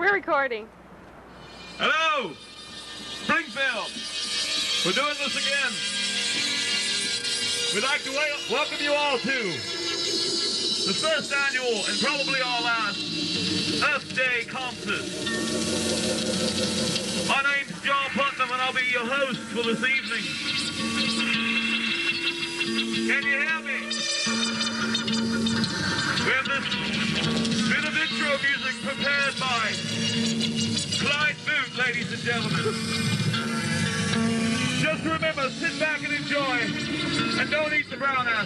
we're recording. Hello, Springfield. We're doing this again. We'd like to wel- welcome you all to the first annual and probably our last Earth Day concert. My name's John Putnam and I'll be your host for this evening. Can you hear me? We have this bit of intro music prepared by Clyde Boot, ladies and gentlemen. Just remember, sit back and enjoy, and don't eat the brown acid.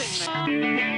Don't